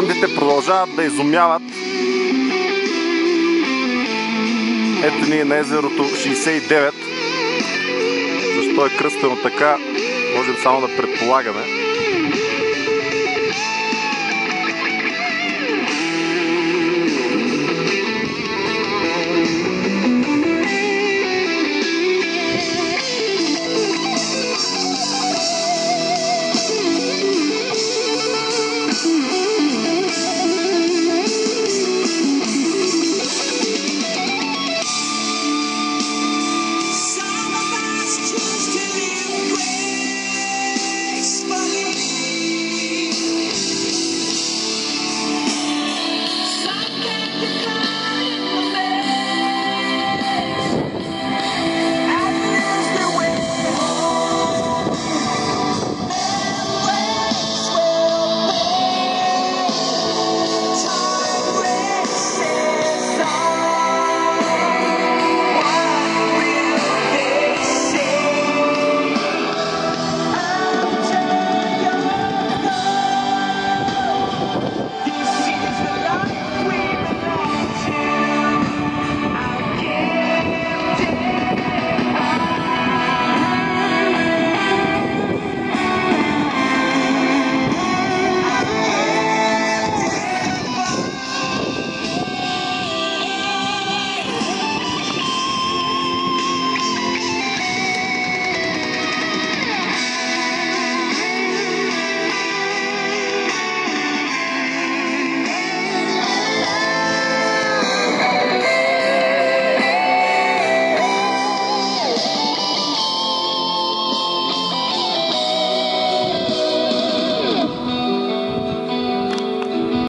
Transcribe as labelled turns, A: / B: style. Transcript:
A: Андите продължават да изумяват. Ето ние на езерото 69. Защо е кръстено така, можем само да предполагаме.